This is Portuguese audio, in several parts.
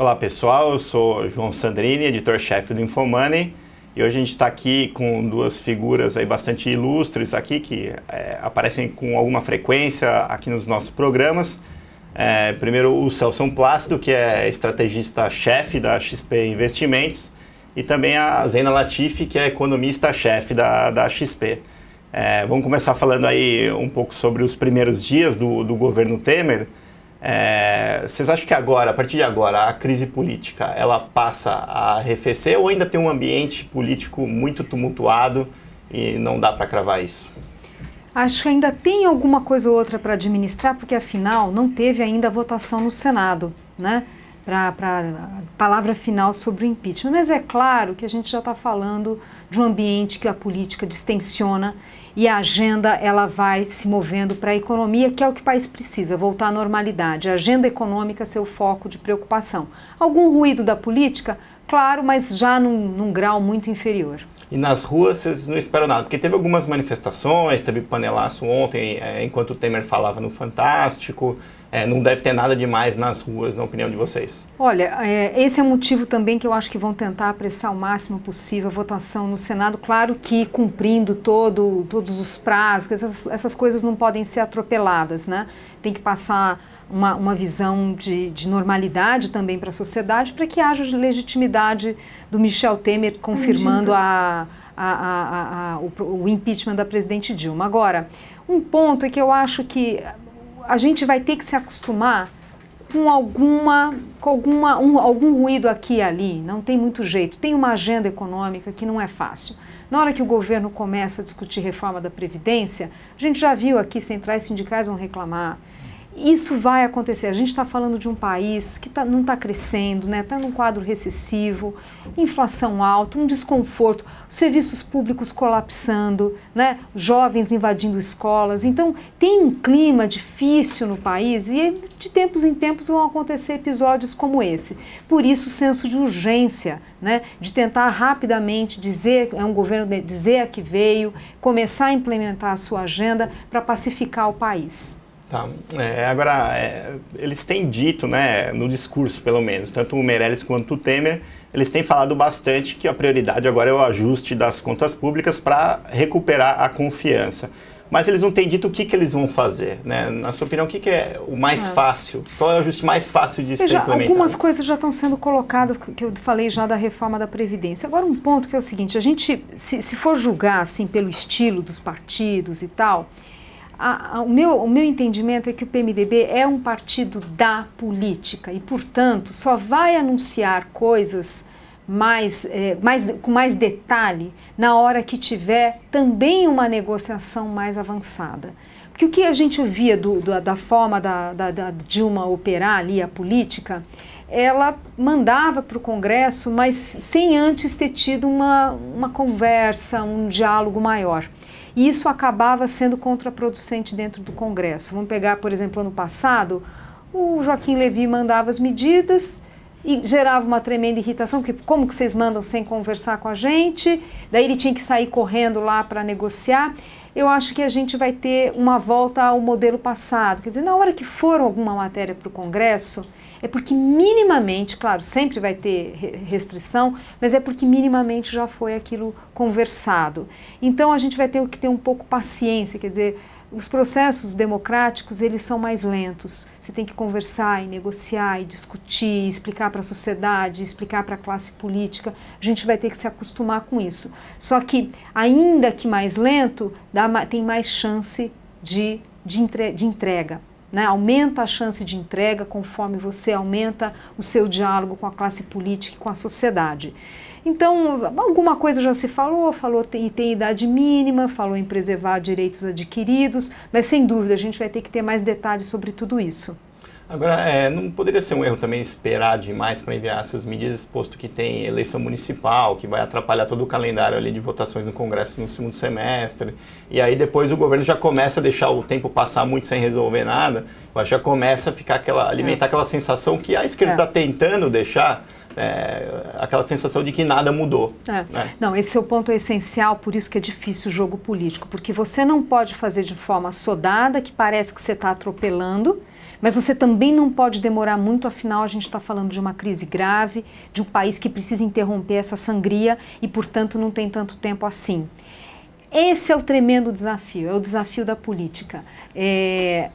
Olá pessoal, eu sou João Sandrini, editor-chefe do Infomoney e hoje a gente está aqui com duas figuras aí bastante ilustres aqui que é, aparecem com alguma frequência aqui nos nossos programas. É, primeiro o Celso Plácido, que é estrategista-chefe da XP Investimentos e também a Zena Latifi, que é economista-chefe da, da XP. É, vamos começar falando aí um pouco sobre os primeiros dias do, do governo Temer. É, vocês acham que agora, a partir de agora, a crise política ela passa a arrefecer ou ainda tem um ambiente político muito tumultuado e não dá para cravar isso? Acho que ainda tem alguma coisa ou outra para administrar, porque afinal não teve ainda votação no Senado, né? Para a palavra final sobre o impeachment. Mas é claro que a gente já está falando de um ambiente que a política distensiona e a agenda ela vai se movendo para a economia, que é o que o país precisa, voltar à normalidade. A agenda econômica ser o foco de preocupação. Algum ruído da política? Claro, mas já num, num grau muito inferior. E nas ruas vocês não esperam nada, porque teve algumas manifestações, teve panelaço ontem, é, enquanto o Temer falava no Fantástico não deve ter nada demais nas ruas, na opinião de vocês? Olha, é, esse é o motivo também que eu acho que vão tentar apressar o máximo possível a votação no Senado. Claro que cumprindo todo, todos os prazos, essas, essas coisas não podem ser atropeladas, né? Tem que passar uma, uma visão de, de normalidade também para a sociedade, para que haja legitimidade do Michel Temer confirmando a, a, a, o, o impeachment da presidente Dilma. Agora, um ponto é que eu acho que a gente vai ter que se acostumar com alguma, com alguma um, algum ruído aqui e ali, não tem muito jeito. Tem uma agenda econômica que não é fácil. Na hora que o governo começa a discutir reforma da Previdência, a gente já viu aqui centrais sindicais vão reclamar, isso vai acontecer. A gente está falando de um país que tá, não está crescendo, está né? Tá num quadro recessivo, inflação alta, um desconforto, serviços públicos colapsando, né? jovens invadindo escolas. Então, tem um clima difícil no país e de tempos em tempos vão acontecer episódios como esse. Por isso, o senso de urgência, né? de tentar rapidamente dizer, é um governo dizer a que veio, começar a implementar a sua agenda para pacificar o país. Tá. É, agora, é, eles têm dito, né, no discurso pelo menos, tanto o Meirelles quanto o Temer, eles têm falado bastante que a prioridade agora é o ajuste das contas públicas para recuperar a confiança. Mas eles não têm dito o que, que eles vão fazer, né? Na sua opinião, o que, que é o mais é. fácil? Qual é o ajuste mais fácil de Veja, ser implementado? Algumas coisas já estão sendo colocadas, que eu falei já da reforma da Previdência. Agora, um ponto que é o seguinte, a gente, se, se for julgar, assim, pelo estilo dos partidos e tal, a, a, o, meu, o meu entendimento é que o PMDB é um partido da política e, portanto, só vai anunciar coisas mais, é, mais, com mais detalhe na hora que tiver também uma negociação mais avançada. Porque o que a gente ouvia do, do, da forma da, da, da Dilma operar ali a política, ela mandava para o Congresso, mas sem antes ter tido uma, uma conversa, um diálogo maior. E isso acabava sendo contraproducente dentro do Congresso. Vamos pegar, por exemplo, ano passado, o Joaquim Levy mandava as medidas e gerava uma tremenda irritação, porque como que vocês mandam sem conversar com a gente? Daí ele tinha que sair correndo lá para negociar. Eu acho que a gente vai ter uma volta ao modelo passado. Quer dizer, na hora que for alguma matéria para o Congresso, é porque minimamente, claro, sempre vai ter restrição, mas é porque minimamente já foi aquilo conversado. Então a gente vai ter que ter um pouco paciência, quer dizer, os processos democráticos eles são mais lentos. Você tem que conversar e negociar e discutir, explicar para a sociedade, explicar para a classe política. A gente vai ter que se acostumar com isso. Só que ainda que mais lento, dá, tem mais chance de, de, entre, de entrega. Né? Aumenta a chance de entrega conforme você aumenta o seu diálogo com a classe política e com a sociedade. Então, alguma coisa já se falou, falou em tem idade mínima, falou em preservar direitos adquiridos, mas sem dúvida a gente vai ter que ter mais detalhes sobre tudo isso. Agora, é, não poderia ser um erro também esperar demais para enviar essas medidas, posto que tem eleição municipal, que vai atrapalhar todo o calendário ali de votações no Congresso no segundo semestre. E aí depois o governo já começa a deixar o tempo passar muito sem resolver nada, já começa a ficar aquela, alimentar é. aquela sensação que a esquerda está é. tentando deixar. É, aquela sensação de que nada mudou. É. Né? Não, esse é o ponto essencial, por isso que é difícil o jogo político, porque você não pode fazer de forma sodada, que parece que você está atropelando, Mas você também não pode demorar muito, afinal, a gente está falando de uma crise grave, de um país que precisa interromper essa sangria e, portanto, não tem tanto tempo assim. Esse é o tremendo desafio, é o desafio da política. É,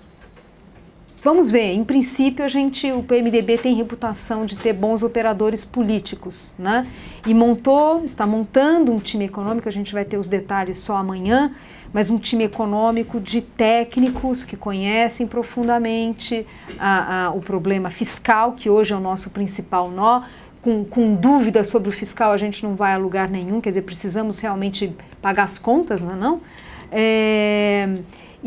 Vamos ver, em princípio a gente, o PMDB tem reputação de ter bons operadores políticos, né? E montou, está montando um time econômico, a gente vai ter os detalhes só amanhã, mas um time econômico de técnicos que conhecem profundamente a, a, o problema fiscal, que hoje é o nosso principal nó. Com, com dúvidas sobre o fiscal, a gente não vai a lugar nenhum, quer dizer, precisamos realmente pagar as contas, não é? Não? É,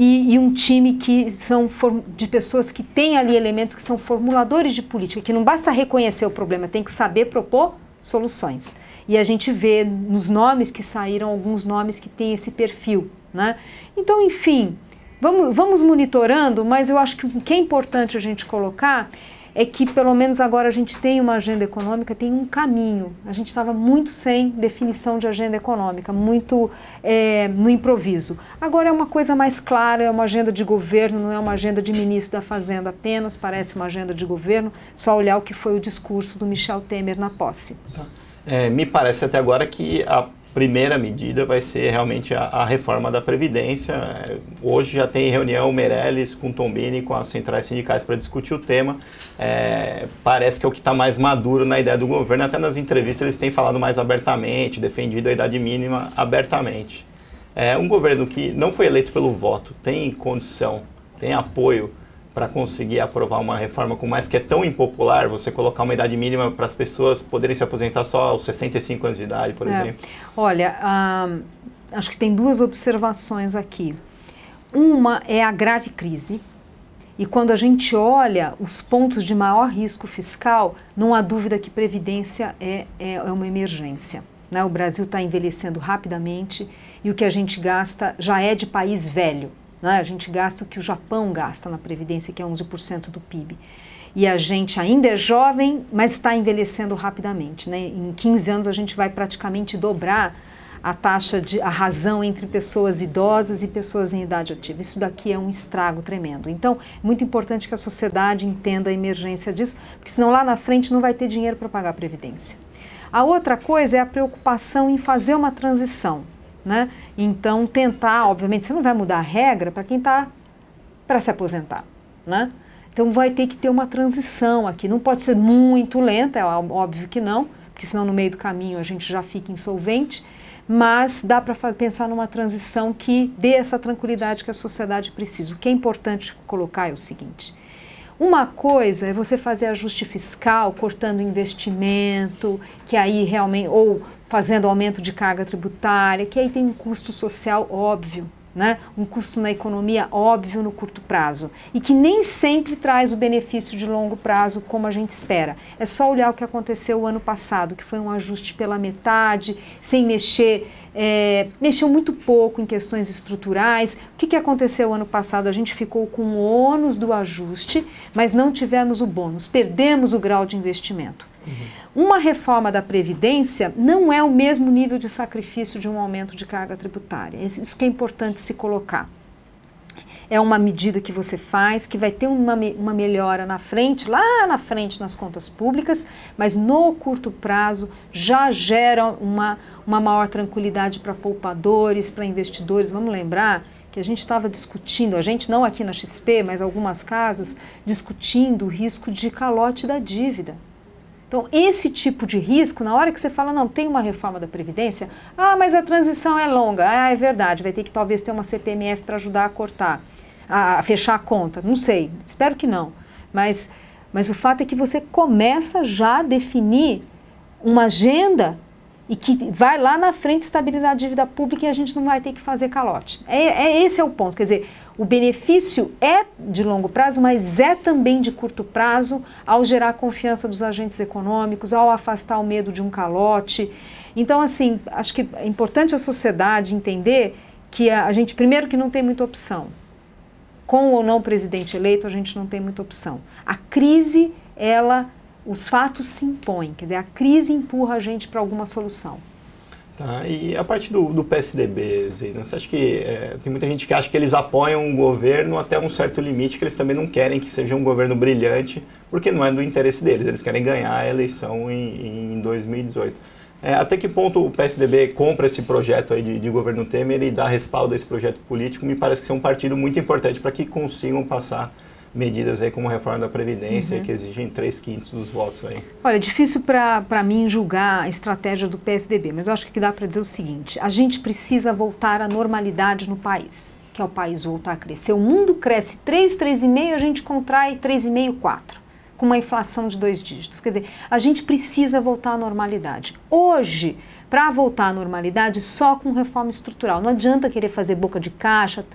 e, e, um time que são de pessoas que têm ali elementos que são formuladores de política, que não basta reconhecer o problema, tem que saber propor soluções. E a gente vê nos nomes que saíram alguns nomes que têm esse perfil, né? Então, enfim, vamos, vamos monitorando, mas eu acho que o que é importante a gente colocar é que pelo menos agora a gente tem uma agenda econômica, tem um caminho. A gente estava muito sem definição de agenda econômica, muito é, no improviso. Agora é uma coisa mais clara, é uma agenda de governo, não é uma agenda de ministro da Fazenda apenas, parece uma agenda de governo, só olhar o que foi o discurso do Michel Temer na posse. Tá. É, me parece até agora que a primeira medida vai ser realmente a, a, reforma da Previdência. Hoje já tem reunião Meirelles com Tombini, com as centrais sindicais para discutir o tema. É, parece que é o que está mais maduro na ideia do governo. Até nas entrevistas eles têm falado mais abertamente, defendido a idade mínima abertamente. É um governo que não foi eleito pelo voto, tem condição, tem apoio para conseguir aprovar uma reforma como essa, que é tão impopular, você colocar uma idade mínima para as pessoas poderem se aposentar só aos 65 anos de idade, por é. exemplo? Olha, acho que tem duas observações aqui. Uma é a grave crise, e quando a gente olha os pontos de maior risco fiscal, não há dúvida que previdência é, é, é uma emergência. Né? O Brasil está envelhecendo rapidamente e o que a gente gasta já é de país velho. Né? A gente gasta o que o Japão gasta na Previdência, que é 11% do PIB. E a gente ainda é jovem, mas está envelhecendo rapidamente. Né? Em 15 anos a gente vai praticamente dobrar a taxa de a razão entre pessoas idosas e pessoas em idade ativa. Isso daqui é um estrago tremendo. Então, é muito importante que a sociedade entenda a emergência disso, porque senão lá na frente não vai ter dinheiro para pagar a previdência. A outra coisa é a preocupação em fazer uma transição. Né? Então, tentar, obviamente, você não vai mudar a regra para quem está para se aposentar. Né? Então, vai ter que ter uma transição aqui. Não pode ser muito lenta, é óbvio que não, porque senão no meio do caminho a gente já fica insolvente, mas dá para pensar numa transição que dê essa tranquilidade que a sociedade precisa. O que é importante colocar é o seguinte: uma coisa é você fazer ajuste fiscal, cortando investimento, que aí realmente, ou fazendo aumento de carga tributária, que aí tem um custo social óbvio, né? um custo na economia óbvio no curto prazo e que nem sempre traz o benefício de longo prazo como a gente espera. É só olhar o que aconteceu o ano passado, que foi um ajuste pela metade, sem mexer, é, mexeu muito pouco em questões estruturais. O que, que aconteceu o ano passado? A gente ficou com o ônus do ajuste, mas não tivemos o bônus, perdemos o grau de investimento. Uhum. Uma reforma da Previdência não é o mesmo nível de sacrifício de um aumento de carga tributária. Isso que é importante se colocar. É uma medida que você faz, que vai ter uma, uma melhora na frente, lá na frente nas contas públicas, mas no curto prazo já gera uma, uma maior tranquilidade para poupadores, para investidores. Vamos lembrar que a gente estava discutindo, a gente não aqui na XP, mas algumas casas, discutindo o risco de calote da dívida. Então, esse tipo de risco, na hora que você fala, não, tem uma reforma da Previdência, ah, mas a transição é longa. Ah, é verdade, vai ter que talvez ter uma CPMF para ajudar a cortar, a, fechar a conta. Não sei, espero que não. Mas, mas o fato é que você começa já a definir uma agenda e que vai lá na frente estabilizar a dívida pública e a gente não vai ter que fazer calote. É, é esse é o ponto. Quer dizer, o benefício é de longo prazo, mas é também de curto prazo ao gerar confiança dos agentes econômicos, ao afastar o medo de um calote. Então, assim, acho que é importante a sociedade entender que a, a gente, primeiro, que não tem muita opção. Com ou não presidente eleito, a gente não tem muita opção. A crise, ela os fatos se impõem, quer dizer, a crise empurra a gente para alguma solução. Tá, e a parte do, do PSDB, Zina, você acha que é, tem muita gente que acha que eles apoiam o governo até um certo limite, que eles também não querem que seja um governo brilhante, porque não é do interesse deles, eles querem ganhar a eleição em, em 2018. É, até que ponto o PSDB compra esse projeto aí de, de, governo Temer e dá respaldo a esse projeto político? Me parece que é um partido muito importante para que consigam passar medidas aí como a reforma da Previdência, uhum. que exigem três quintos dos votos aí. Olha, é difícil para mim julgar a estratégia do PSDB, mas eu acho que dá para dizer o seguinte, a gente precisa voltar à normalidade no país, que é o país voltar a crescer. O mundo cresce 3, 3,5, a gente contrai 3,5, 4 com uma inflação de dois dígitos. Quer dizer, a gente precisa voltar à normalidade. Hoje, para voltar à normalidade, só com reforma estrutural. Não adianta querer fazer boca de caixa,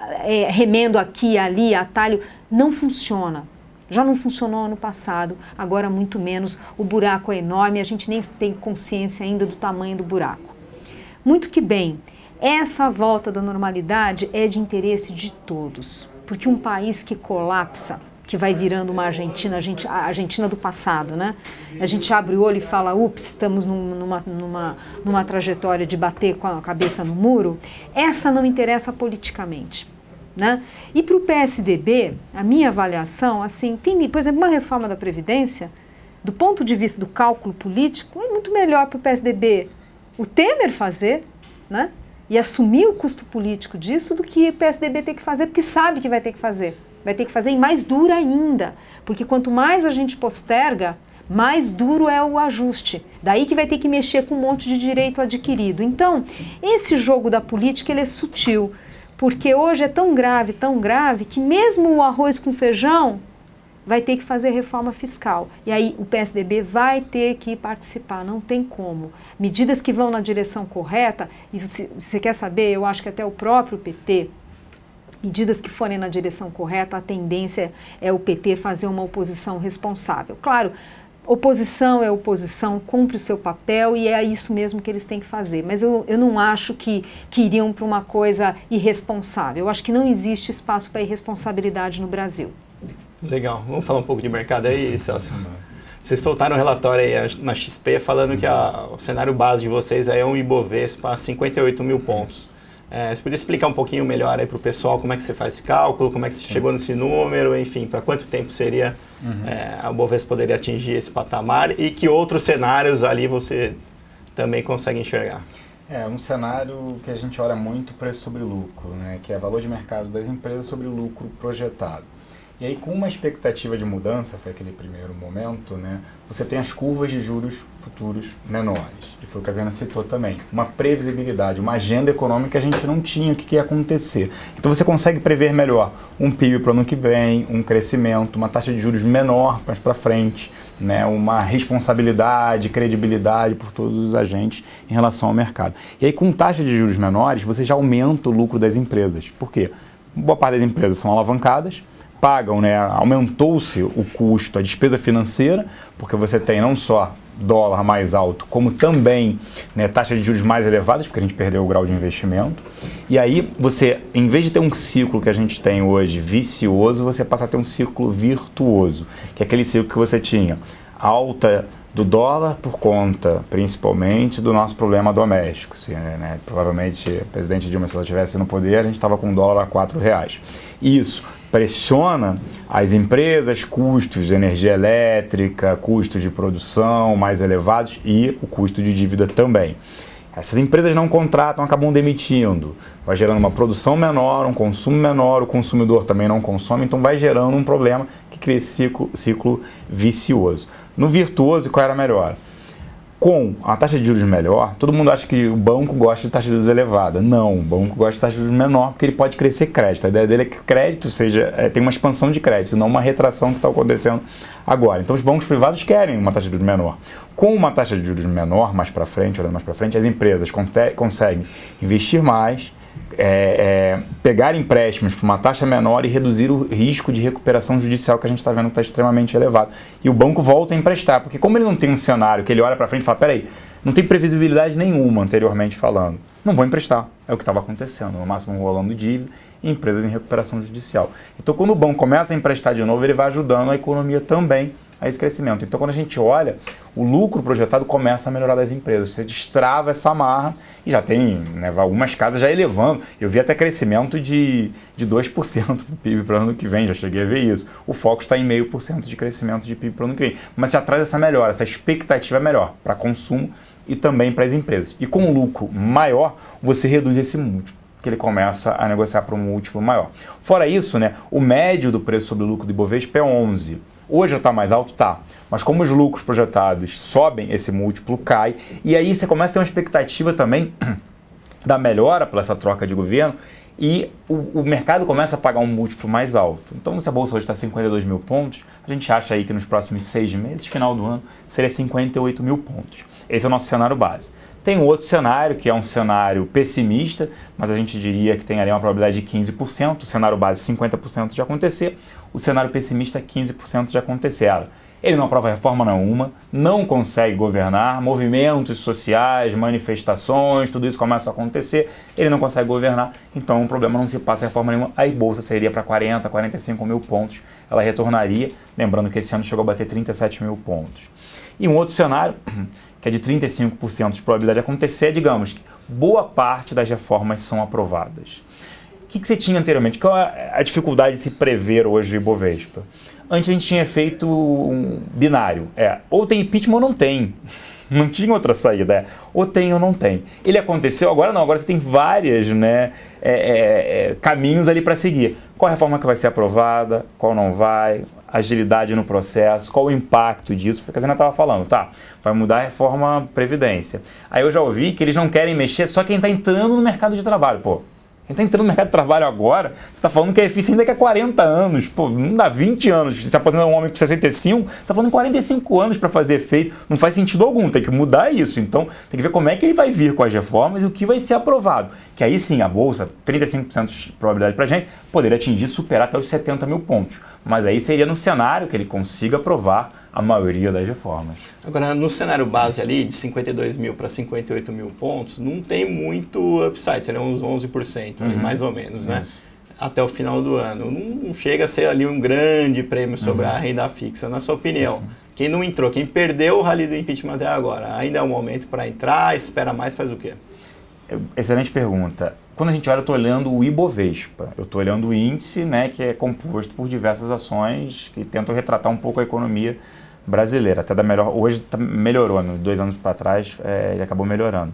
é, remendo aqui, ali, atalho. Não funciona. Já não funcionou ano passado, agora muito menos. O buraco é enorme, a gente nem tem consciência ainda do tamanho do buraco. Muito que bem, essa volta da normalidade é de interesse de todos, porque um país que colapsa que vai virando uma Argentina, a Argentina do passado, né? A gente abre o olho e fala, ups, estamos numa, numa, numa trajetória de bater com a cabeça no muro. Essa não interessa politicamente. Né? E para o PSDB, a minha avaliação, assim, tem, por exemplo, uma reforma da Previdência, do ponto de vista do cálculo político, é muito melhor para o PSDB o Temer fazer, né? E assumir o custo político disso do que o PSDB ter que fazer, porque sabe que vai ter que fazer vai ter que fazer e mais dura ainda, porque quanto mais a gente posterga, mais duro é o ajuste. Daí que vai ter que mexer com um monte de direito adquirido. Então, esse jogo da política ele é sutil, porque hoje é tão grave, tão grave, que mesmo o arroz com feijão vai ter que fazer reforma fiscal. E aí o PSDB vai ter que participar, não tem como. Medidas que vão na direção correta, e você, você quer saber, eu acho que até o próprio PT medidas que forem na direção correta, a tendência é o PT fazer uma oposição responsável. Claro, oposição é oposição, cumpre o seu papel e é isso mesmo que eles têm que fazer. Mas eu, eu não acho que, que iriam para uma coisa irresponsável. Eu acho que não existe espaço para irresponsabilidade no Brasil. Legal. Vamos falar um pouco de mercado aí, Celso. Vocês soltaram um relatório aí na XP falando que a, o cenário base de vocês é um Ibovespa a 58 mil pontos. É, você podia explicar um pouquinho melhor aí para o pessoal como é que você faz esse cálculo, como é que você Sim. chegou nesse número, enfim, para quanto tempo seria uhum. é, a Bovespa poderia atingir esse patamar e que outros cenários ali você também consegue enxergar? É um cenário que a gente olha muito preço sobre lucro, né, que é valor de mercado das empresas sobre o lucro projetado. E aí, com uma expectativa de mudança, foi aquele primeiro momento, né, você tem as curvas de juros futuros menores. E foi o que a Zena citou também. Uma previsibilidade, uma agenda econômica que a gente não tinha o que, que ia acontecer. Então você consegue prever melhor um PIB para o ano que vem, um crescimento, uma taxa de juros menor mais para frente, né, uma responsabilidade, credibilidade por todos os agentes em relação ao mercado. E aí, com taxa de juros menores, você já aumenta o lucro das empresas. Por quê? Boa parte das empresas são alavancadas pagam, né, aumentou-se o custo, a despesa financeira, porque você tem não só dólar mais alto, como também né, taxa de juros mais elevadas, porque a gente perdeu o grau de investimento. E aí você, em vez de ter um ciclo que a gente tem hoje vicioso, você passa a ter um ciclo virtuoso, que é aquele ciclo que você tinha alta do dólar por conta, principalmente, do nosso problema doméstico. Se, né, provavelmente, o presidente Dilma, se ela estivesse no poder, a gente estava com um dólar a quatro reais. Isso pressiona as empresas, custos de energia elétrica, custos de produção mais elevados e o custo de dívida também. Essas empresas não contratam, acabam demitindo, vai gerando uma produção menor, um consumo menor, o consumidor também não consome, então vai gerando um problema que cria esse ciclo, ciclo vicioso. No virtuoso, qual era melhor? Com a taxa de juros melhor, todo mundo acha que o banco gosta de taxa de juros elevada. Não, o banco gosta de taxa de juros menor porque ele pode crescer crédito. A ideia dele é que crédito seja, é, tem uma expansão de crédito, não uma retração que está acontecendo agora. Então os bancos privados querem uma taxa de juros menor. Com uma taxa de juros menor, mais para frente, olhando mais para frente, as empresas conseguem investir mais, é, é, pegar empréstimos por uma taxa menor e reduzir o risco de recuperação judicial que a gente está vendo que está extremamente elevado. E o banco volta a emprestar, porque como ele não tem um cenário que ele olha para frente e fala, peraí, não tem previsibilidade nenhuma anteriormente falando, não vou emprestar. É o que estava acontecendo, no máximo rolando dívida e empresas em recuperação judicial. Então quando o banco começa a emprestar de novo, ele vai ajudando a economia também a esse crescimento. Então, quando a gente olha, o lucro projetado começa a melhorar das empresas. Você destrava essa marra e já tem né, algumas casas já elevando. Eu vi até crescimento de, de 2% para o PIB para o ano que vem, já cheguei a ver isso. O foco está em 0,5% de crescimento de PIB para o ano que vem. Mas já traz essa melhora, essa expectativa melhor para consumo e também para as empresas. E com um lucro maior, você reduz esse múltiplo que ele começa a negociar para um múltiplo maior. Fora isso, né, o médio do preço sobre o lucro do Ibovespa é 11. Hoje já está mais alto? Tá. Mas como os lucros projetados sobem, esse múltiplo cai. E aí você começa a ter uma expectativa também da melhora pela essa troca de governo e o, o, mercado começa a pagar um múltiplo mais alto. Então, se a bolsa hoje está 52 mil pontos, a gente acha aí que nos próximos seis meses, final do ano, seria 58 mil pontos. Esse é o nosso cenário base. Tem um outro cenário, que é um cenário pessimista, mas a gente diria que tem ali uma probabilidade de 15%, o cenário base 50% de acontecer, o cenário pessimista 15% de acontecer. Ele não aprova reforma nenhuma, não consegue governar, movimentos sociais, manifestações, tudo isso começa a acontecer, ele não consegue governar, então o problema não se passa reforma nenhuma, a bolsa seria para 40, 45 mil pontos, ela retornaria, lembrando que esse ano chegou a bater 37 mil pontos. E um outro cenário que é de 35% de probabilidade de acontecer, digamos que boa parte das reformas são aprovadas. Que, que você tinha anteriormente? Qual é a dificuldade de se prever hoje o Ibovespa? Antes a gente tinha feito um binário. É, ou tem impeachment ou não tem. Não tinha outra saída. É, ou tem ou não tem. Ele aconteceu, agora não. Agora você tem várias né, é, é, é caminhos ali para seguir. Qual reforma que vai ser aprovada, qual não vai, agilidade no processo, qual o impacto disso, porque a Zena estava falando, tá, vai mudar a reforma Previdência. Aí eu já ouvi que eles não querem mexer só quem está entrando no mercado de trabalho, pô. Quem está entrando no mercado de trabalho agora, você está falando que é eficiente daqui a 40 anos, pô, não dá 20 anos. Se aposenta um homem com 65, você está falando 45 anos para fazer efeito. Não faz sentido algum, tem que mudar isso. Então, tem que ver como é que ele vai vir com as reformas e o que vai ser aprovado. Que aí sim, a Bolsa, 35% de probabilidade para a gente, poderia atingir, superar até os 70 mil pontos. Mas aí seria no cenário que ele consiga aprovar a maioria das reformas. Agora, no cenário base ali, de 52 mil para 58 mil pontos, não tem muito upside, seria uns 11%, uhum. ali, mais ou menos, né? Isso. Até o final do ano. Não chega a ser ali um grande prêmio sobre uhum. a renda fixa, na sua opinião. Uhum. Quem não entrou, quem perdeu o rally do impeachment até agora, ainda é o momento para entrar, espera mais, faz o quê? Excelente pergunta. Quando a gente olha, eu estou olhando o Ibovespa. Eu estou olhando o índice, né, que é composto por diversas ações que tentam retratar um pouco a economia brasileira, até da melhor. Hoje tá, melhorou, né? dois anos para trás é, ele acabou melhorando.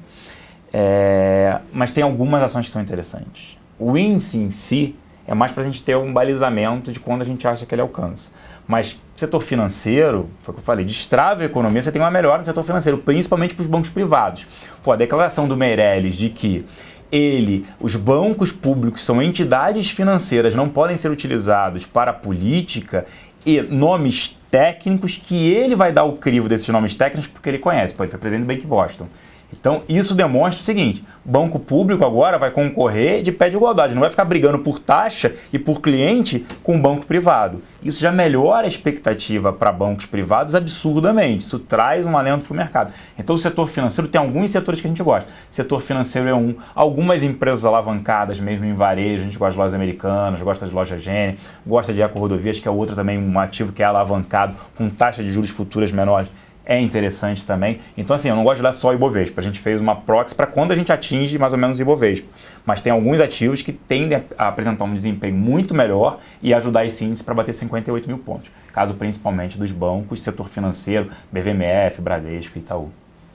É, mas tem algumas ações que são interessantes. O índice em si é mais para a gente ter um balizamento de quando a gente acha que ele alcança. Mas setor financeiro, foi o que eu falei, destrava a economia, você tem uma melhora no setor financeiro, principalmente para os bancos privados. Pô, a declaração do Meirelles de que ele, os bancos públicos são entidades financeiras, não podem ser utilizados para política e nomes técnicos que ele vai dar o crivo desses nomes técnicos porque ele conhece. Pô, ele foi presidente do Bank Boston. Então, isso demonstra o seguinte: banco público agora vai concorrer de pé de igualdade, não vai ficar brigando por taxa e por cliente com banco privado. Isso já melhora a expectativa para bancos privados absurdamente. Isso traz um alento para o mercado. Então, o setor financeiro tem alguns setores que a gente gosta. setor financeiro é um. Algumas empresas alavancadas, mesmo em varejo, a gente gosta de lojas americanas, gosta de loja Gene, gosta de Eco Rodovias, que é outra também, um ativo que é alavancado com taxa de juros futuras menores é interessante também. Então, assim, eu não gosto de dar só Ibovespa. A gente fez uma proxy para quando a gente atinge mais ou menos o Ibovespa. Mas tem alguns ativos que tendem a apresentar um desempenho muito melhor e ajudar esse índice para bater 58 mil pontos. Caso principalmente dos bancos, setor financeiro, BVMF, Bradesco e Itaú.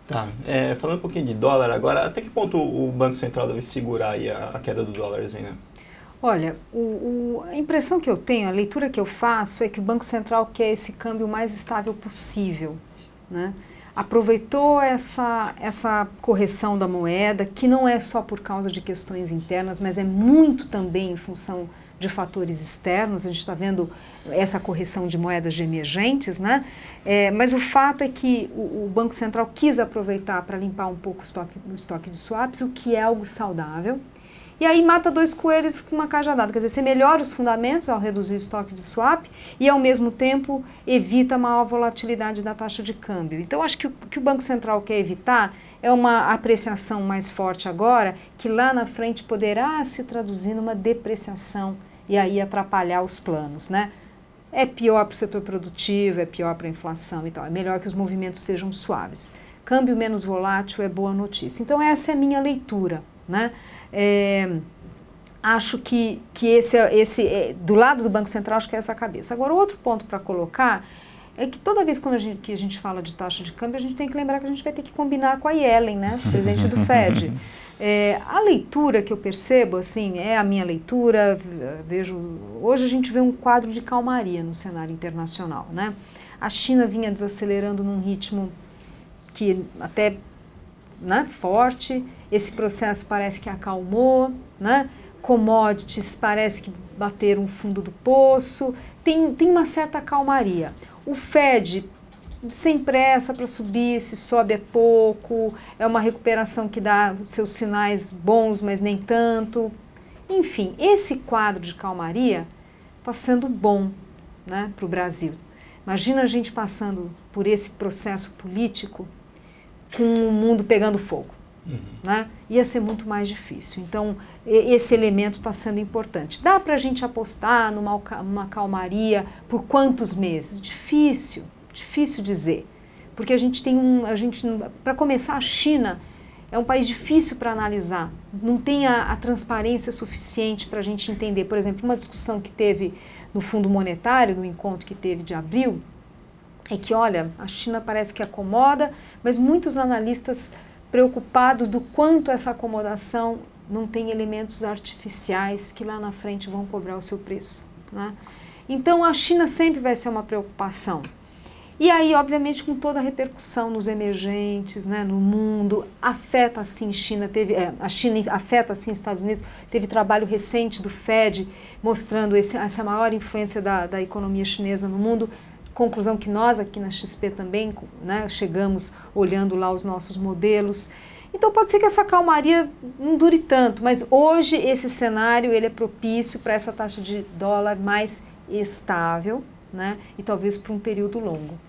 Tá. É, falando um pouquinho de dólar agora, até que ponto o Banco Central deve segurar a, a, queda do dólar, Zena? Olha, o, o, a impressão que eu tenho, a leitura que eu faço é que o Banco Central quer esse câmbio mais estável possível. Né? Aproveitou essa, essa correção da moeda, que não é só por causa de questões internas, mas é muito também em função de fatores externos. A gente está vendo essa correção de moedas de emergentes, né? É, mas o fato é que o, o Banco Central quis aproveitar para limpar um pouco o estoque, o estoque de swaps, o que é algo saudável. E aí mata dois coelhos com uma cajadada. Quer dizer, você melhora os fundamentos ao reduzir o estoque de swap e, ao mesmo tempo, evita maior volatilidade da taxa de câmbio. Então, acho que o que o Banco Central quer evitar é uma apreciação mais forte agora, que lá na frente poderá se traduzir numa depreciação e aí atrapalhar os planos, né? é pior para o setor produtivo, é pior para a inflação e tal. É melhor que os movimentos sejam suaves. Câmbio menos volátil é boa notícia. Então, essa é a minha leitura. Né? É, acho que, que esse, esse é, do lado do Banco Central, acho que é essa a cabeça. Agora, outro ponto para colocar é que toda vez quando a gente, que a gente fala de taxa de câmbio, a gente tem que lembrar que a gente vai ter que combinar com a Yellen, né, presidente do Fed. É, a leitura que eu percebo, assim, é a minha leitura, vejo, hoje a gente vê um quadro de calmaria no cenário internacional, né? A China vinha desacelerando num ritmo que até né, forte, esse processo parece que acalmou, né? Commodities parece que bateram o fundo do poço, tem, tem uma certa calmaria. O Fed sem pressa para subir, se sobe é pouco, é uma recuperação que dá seus sinais bons, mas nem tanto. Enfim, esse quadro de calmaria está sendo bom né, para o Brasil. Imagina a gente passando por esse processo político com o mundo pegando fogo. Uhum. Né? Ia ser muito mais difícil. Então, esse elemento está sendo importante. Dá para a gente apostar numa, numa calmaria por quantos meses? Difícil, difícil dizer. Porque a gente tem um. A gente, para começar, a China é um país difícil para analisar. Não tem a, a transparência suficiente para a gente entender. Por exemplo, uma discussão que teve no Fundo Monetário, no encontro que teve de abril, é que, olha, a China parece que acomoda, mas muitos analistas preocupados do quanto essa acomodação não tem elementos artificiais que lá na frente vão cobrar o seu preço. Né? Então a China sempre vai ser uma preocupação. E aí, obviamente, com toda a repercussão nos emergentes, né, no mundo, afeta assim China, teve, é, a China afeta assim Estados Unidos, teve trabalho recente do Fed mostrando esse, essa maior influência da, da economia chinesa no mundo, conclusão que nós aqui na XP também né, chegamos olhando lá os nossos modelos. Então pode ser que essa calmaria não dure tanto, mas hoje esse cenário ele é propício para essa taxa de dólar mais estável, né? E talvez por um período longo.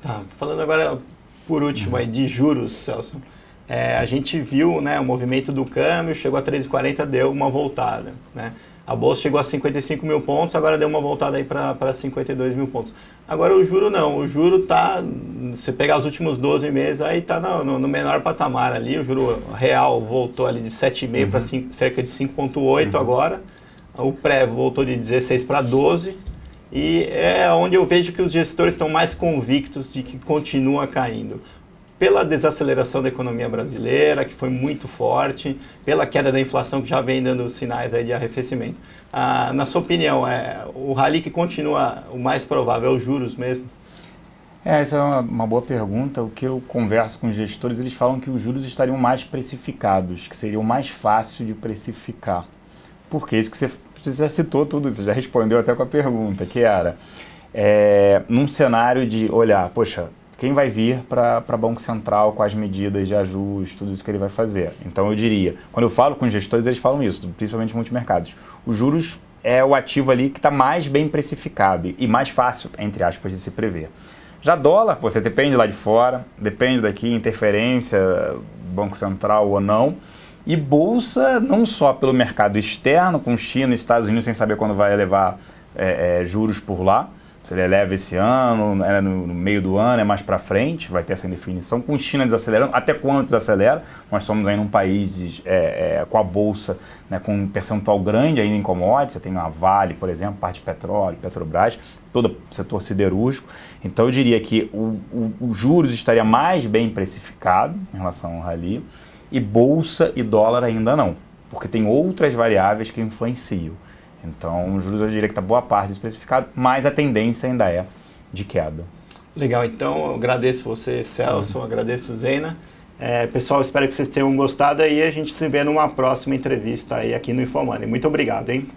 Tá, falando agora por último aí de juros, Celso. É, a gente viu né, o movimento do câmbio, chegou a 13,40, deu uma voltada. Né? A bolsa chegou a 55 mil pontos, agora deu uma voltada aí para 52 mil pontos. Agora o juro não, o juro tá, você pegar os últimos 12 meses, aí tá no, no, no menor patamar ali, o juro real voltou ali de 7,5 uhum. para cerca de 5,8 uhum. agora, o pré voltou de 16 para 12, e é onde eu vejo que os gestores estão mais convictos de que continua caindo pela desaceleração da economia brasileira, que foi muito forte, pela queda da inflação que já vem dando sinais aí de arrefecimento. Ah, na sua opinião, é, o rally que continua o mais provável é os juros mesmo? É, essa é uma, uma, boa pergunta. O que eu converso com os gestores, eles falam que os juros estariam mais precificados, que seriam mais fácil de precificar. Porque isso que você, você já citou tudo, você já respondeu até com a pergunta, que era, é, num cenário de olhar, poxa, quem vai vir para Banco Central com as medidas de ajuste, tudo isso que ele vai fazer. Então eu diria, quando eu falo com gestores, eles falam isso, principalmente multimercados. Os juros é o ativo ali que está mais bem precificado e mais fácil, entre aspas, de se prever. Já dólar, você depende lá de fora, depende daqui, interferência, Banco Central ou não. E bolsa, não só pelo mercado externo, com China e Estados Unidos sem saber quando vai levar é, é, juros por lá, se ele eleva esse ano, é no, no, meio do ano, é mais para frente, vai ter essa indefinição. Com China desacelerando, até quando desacelera? Nós somos ainda um país é, é, com a bolsa né, com um percentual grande ainda em commodities. Você tem a Vale, por exemplo, parte de petróleo, Petrobras, todo o setor siderúrgico. Então eu diria que o, o, o juros estaria mais bem precificado em relação ao rally e bolsa e dólar ainda não, porque tem outras variáveis que influenciam. Então, os juros eu diria que está boa parte especificado, mas a tendência ainda é de queda. Legal, então eu agradeço você, Celso, uhum. agradeço Zena. É, pessoal, espero que vocês tenham gostado e a gente se vê numa próxima entrevista aí aqui no Infomani. Muito obrigado, hein?